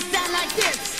Sound like this.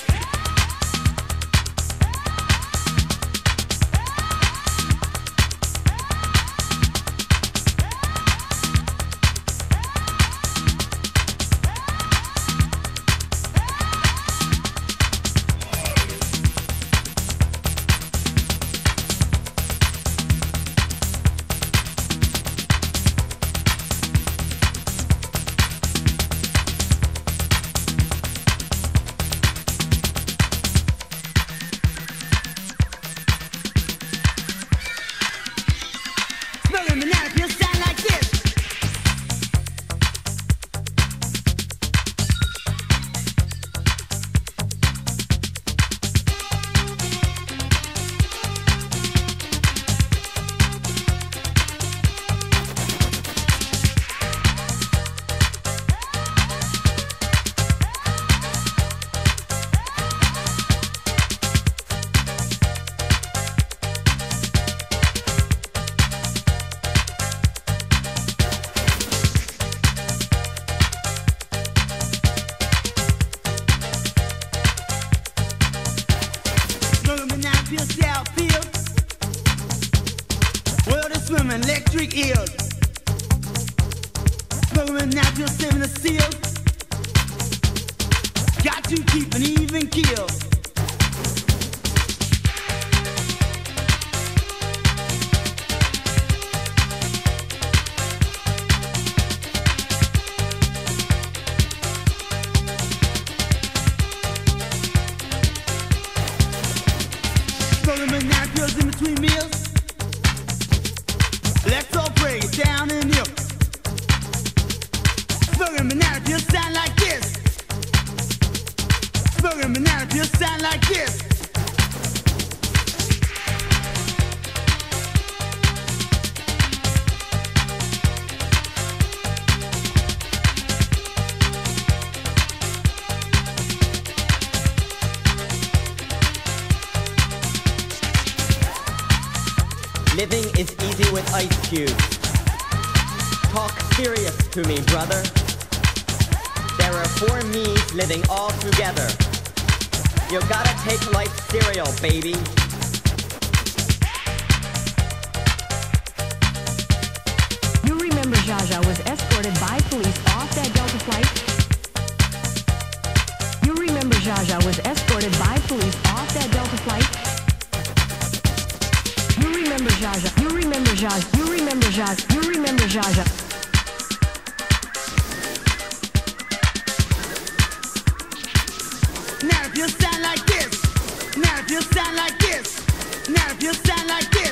Peel sound feel. World is swimming electric eels. Smoking banana peel saving the seals. Got to keep an even keel. Peels in between meals. Let's all break down. Smoking banana peels sound like this. Banana sound like this. Living is easy with ice cubes. Talk serious to me, brother. There are four me's living all together. You gotta take life cereal, baby. You remember Zsa Zsa was escorted by police off that Delta flight? You remember Zsa Zsa was escorted by police off that Delta flight? You remember Zsa Zsa. You remember Zsa Zsa. You remember Zsa Zsa. You remember Zsa Zsa. Banana peels sound like this. Banana peels sound like this. Banana peels sound like this.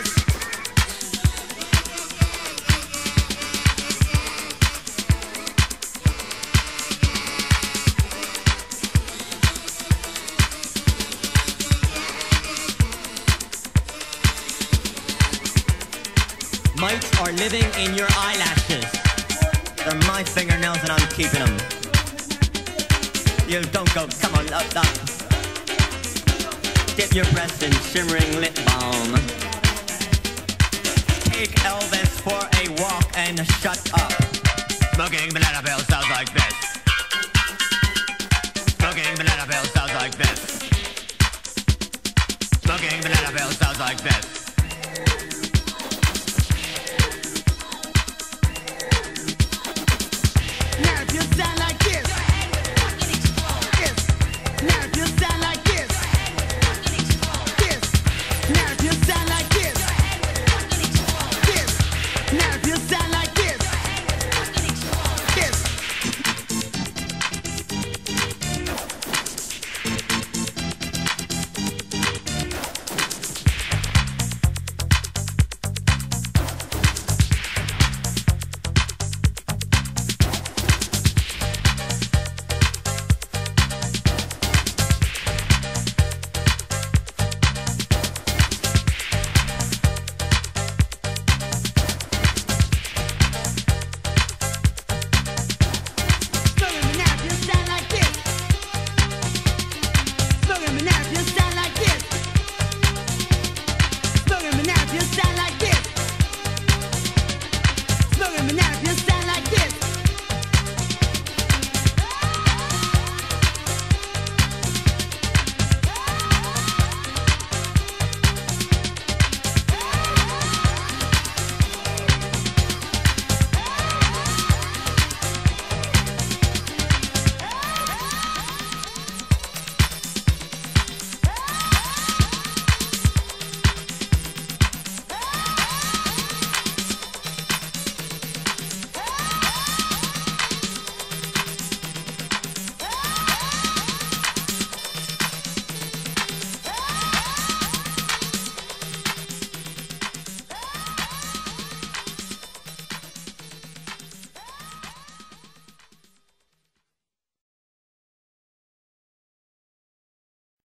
Mites are living in your eyelashes. They're my fingernails and I'm keeping them. You don't go, come on, up, up. Dip your breast in shimmering lip balm. Take Elvis for a walk and shut up. Smoking banana peel sounds like